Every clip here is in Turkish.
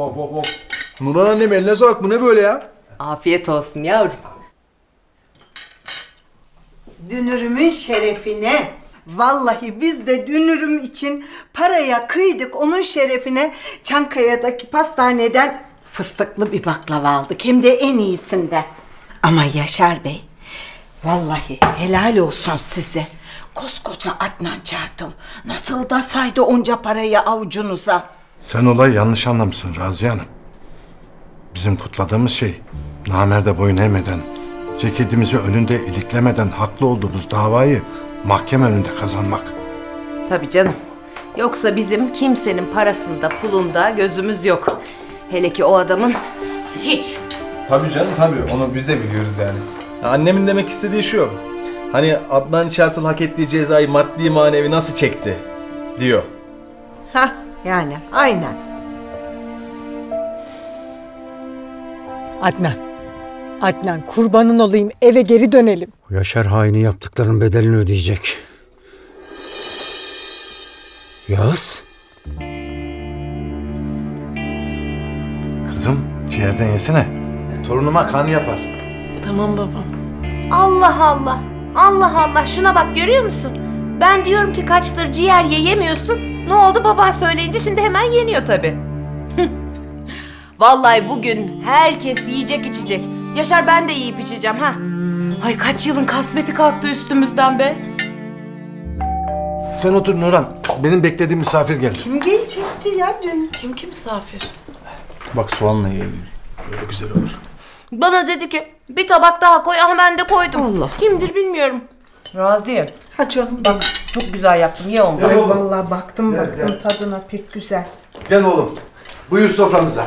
of of of. Nurhan annem eline sağlık bu ne böyle ya? Afiyet olsun yavrum. Dünürümün şerefine. Vallahi biz de dünürüm için paraya kıydık onun şerefine. Çankaya'daki pastaneden fıstıklı bir baklava aldık. Hem de en iyisinden. Ama Yaşar Bey, vallahi helal olsun size. Koskoca Adnan Çartıl nasıl da saydı onca parayı avucunuza. Sen olayı yanlış anlamışsın Raziye Hanım. Bizim kutladığımız şey namerde boyun eğmeden, ceketimizi önünde iliklemeden haklı olduğumuz davayı mahkeme önünde kazanmak. Tabii canım. Yoksa bizim kimsenin parasında, pulunda gözümüz yok. Hele ki o adamın hiç. Tabii canım tabii onu biz de biliyoruz yani. Ya annemin demek istediği şu. Hani Adnan Çertil hak ettiği cezayı maddi manevi nasıl çekti diyor. Ha yani aynen. Adnan. Adnan kurbanın olayım eve geri dönelim. Yaşar haini yaptıklarının bedelini ödeyecek. Yağız? Kızım ciğerden yesene. Torunuma kan yapar. Allah Allah. Allah Allah şuna bak görüyor musun? Ben diyorum ki kaçtır ciğer ye yemiyorsun. Ne oldu baban söyleyince şimdi hemen yeniyor tabii. Vallahi bugün herkes yiyecek içecek. Yaşar ben de yiyip içeceğim ha. Ay kaç yılın kasveti kalktı üstümüzden be. Sen otur Nurhan. Benim beklediğim misafir geldi. Kim gelecekti ya dün? Kim kim misafir? Bak soğanla ye. Böyle güzel olur. Bana dedi ki bir tabak daha koy ama ben de koydum. Allah. Kimdir bilmiyorum. Raziye. Ha canım bak. Çok güzel yaptım ye onu. Ay vallahi baktım baktım tadına pek güzel. Gel oğlum. Buyur soframıza.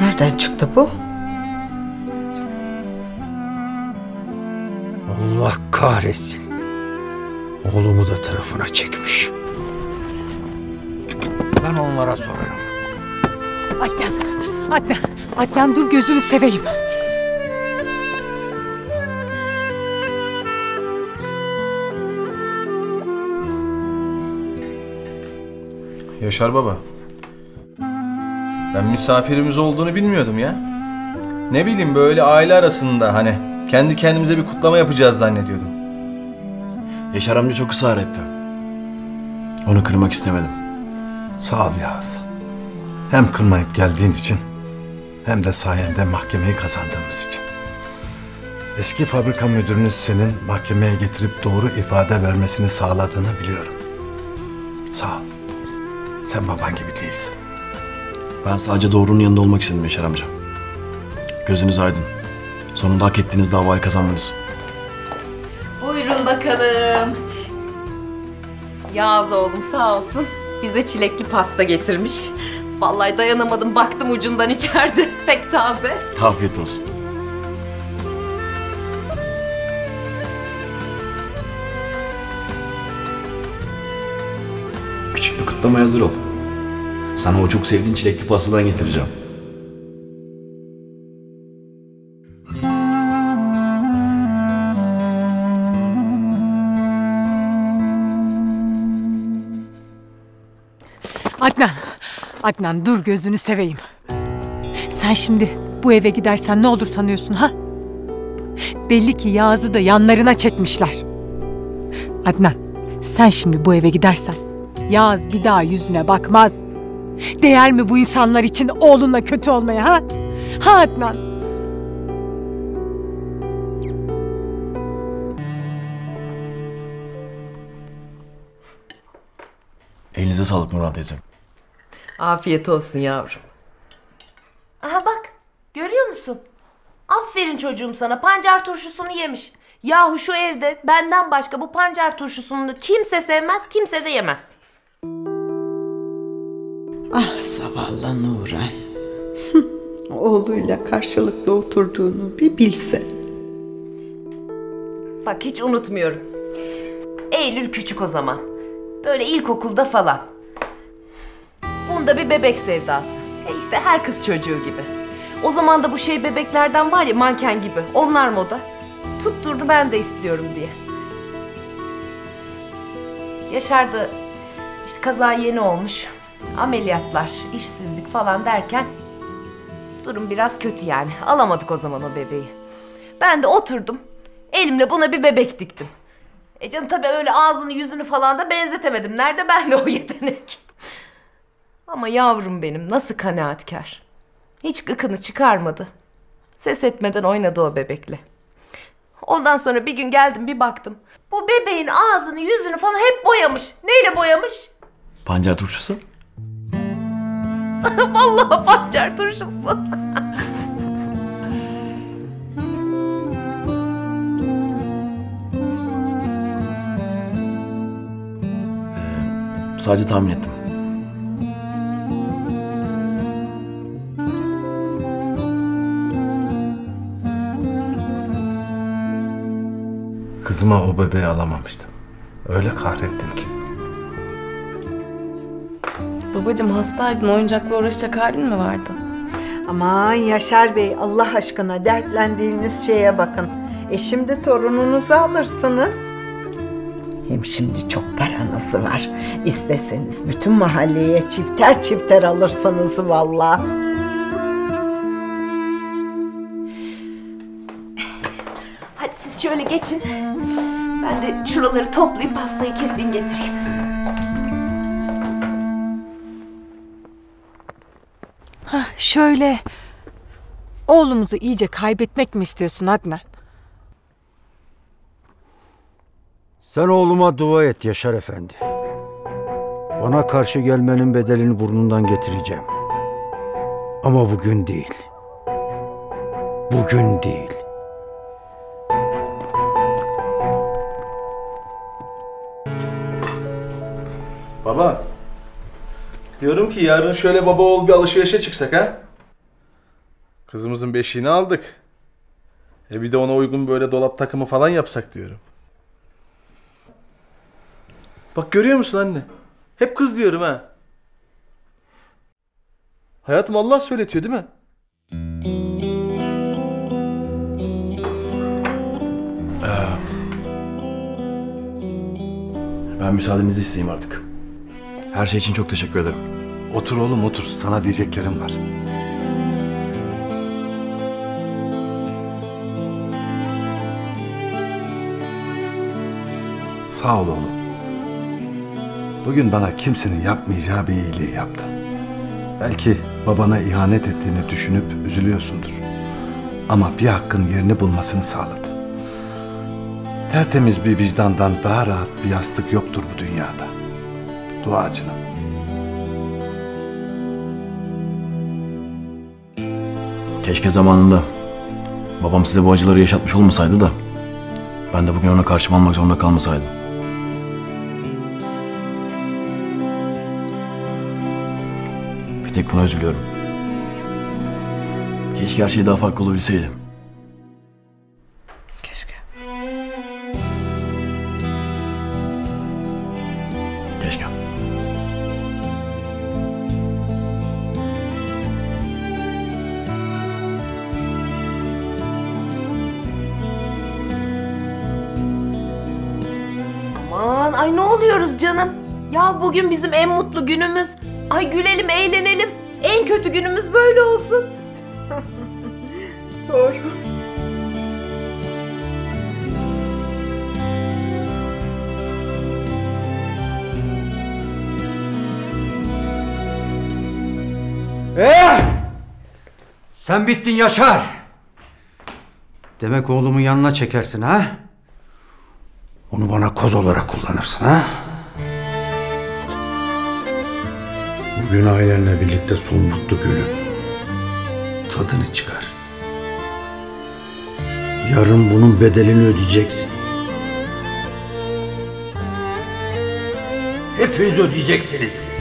Nereden çıktı bu? Kahretsin. Oğlumu da tarafına çekmiş. Ben onlara sorarım. Adnan. Adnan. Adnan dur gözünü seveyim. Yaşar baba. Ben misafirimiz olduğunu bilmiyordum ya. Ne bileyim böyle aile arasında hani kendi kendimize bir kutlama yapacağız zannediyordum. Yaşar amca çok ısrar etti. Onu kırmak istemedim. Sağ ol Yağız. Hem kırmayıp geldiğin için hem de sayende mahkemeyi kazandığımız için. Eski fabrika müdürünün senin mahkemeye getirip doğru ifade vermesini sağladığını biliyorum. Sağ ol. Sen baban gibi değilsin. Ben sadece doğrunun yanında olmak istedim Yaşar amca. Gözünüz aydın. Sonunda hak ettiğiniz davayı kazandınız. Buyurun bakalım. Yağız oğlum sağ olsun. Bize çilekli pasta getirmiş. Vallahi dayanamadım baktım ucundan içeride. Pek taze. Afiyet olsun. Küçük bir kutlamaya hazır ol. Sana o çok sevdiğin çilekli pastadan getireceğim. Adnan dur gözünü seveyim. Sen şimdi bu eve gidersen ne olur sanıyorsun ha? Belli ki Yağız'ı da yanlarına çekmişler. Adnan sen şimdi bu eve gidersen Yağız bir daha yüzüne bakmaz. Değer mi bu insanlar için oğlunla kötü olmaya ha? Ha Adnan? Elinize sağlık Nurhan teyze. Afiyet olsun yavrum. Aha bak görüyor musun? Aferin çocuğum sana pancar turşusunu yemiş. Yahu şu evde benden başka bu pancar turşusunu kimse sevmez kimse de yemez. Ah zavallı Nuran. Oğluyla karşılıklı oturduğunu bir bilse. Bak hiç unutmuyorum. Eylül küçük o zaman. Böyle ilkokulda falan. Bunda bir bebek sevdası. E işte her kız çocuğu gibi. O zaman da bu şey bebeklerden var ya manken gibi. Onlar moda. Tutturdu ben de istiyorum diye. Yaşar da işte kaza yeni olmuş. Ameliyatlar, işsizlik falan derken durum biraz kötü yani. Alamadık o zaman o bebeği. Ben de oturdum. Elimle buna bir bebek diktim. E canım tabii öyle ağzını yüzünü falan da benzetemedim. Nerede bende o yetenek? Ama yavrum benim nasıl kanaatkar. Hiç gıkını çıkarmadı. Ses etmeden oynadı o bebekle. Ondan sonra bir gün geldim bir baktım. Bu bebeğin ağzını yüzünü falan hep boyamış. Neyle boyamış? Pancar turşusu. Vallahi pancar turşusu. Sadece tahmin ettim. Kızıma o bebeği alamamıştım. Öyle kahrettim ki. Babacım hastaydın oyuncakla uğraşacak halin mi vardı? Aman Yaşar Bey Allah aşkına dertlendiğiniz şeye bakın. E şimdi torununuzu alırsınız. Hem şimdi çok paranız var. İsteseniz bütün mahalleye çifter çifter alırsınız vallahi. Hadi siz şöyle geçin. Ben de şuraları toplayayım pastayı keseyim getireyim. Hah şöyle. Oğlumuzu iyice kaybetmek mi istiyorsun Adnan? Sen oğluma dua et Yaşar Efendi. Bana karşı gelmenin bedelini burnundan getireceğim. Ama bugün değil. Bugün değil. Baba. Diyorum ki yarın şöyle baba oğul bir alışverişe çıksak ha? Kızımızın beşiğini aldık. E bir de ona uygun böyle dolap takımı falan yapsak diyorum. Bak görüyor musun anne? Hep kız diyorum ha. Hayatım Allah söyletiyor değil mi? Ben müsaadenizi isteyeyim artık. Her şey için çok teşekkür ederim. Otur oğlum otur. Sana diyeceklerim var. Sağ ol oğlum. Bugün bana kimsenin yapmayacağı bir iyiliği yaptın. Belki babana ihanet ettiğini düşünüp üzülüyorsundur. Ama bir hakkın yerini bulmasını sağladı. Tertemiz bir vicdandan daha rahat bir yastık yoktur bu dünyada. Duacınım. Keşke zamanında babam size bu acıları yaşatmış olmasaydı da ben de bugün ona karşıma almak zorunda kalmasaydım. Bir tek buna üzülüyorum. Keşke her şey daha farklı olabilseydi. Ay ne oluyoruz canım? Ya bugün bizim en mutlu günümüz. Ay gülelim eğlenelim. En kötü günümüz böyle olsun. Doğru. Eh! Sen bittin Yaşar. Demek oğlumu yanına çekersin ha? Onu bana koz olarak kullanırsın ha? Bugün ailenle birlikte son mutlu günün. Tadını çıkar. Yarın bunun bedelini ödeyeceksin. Hepiniz ödeyeceksiniz.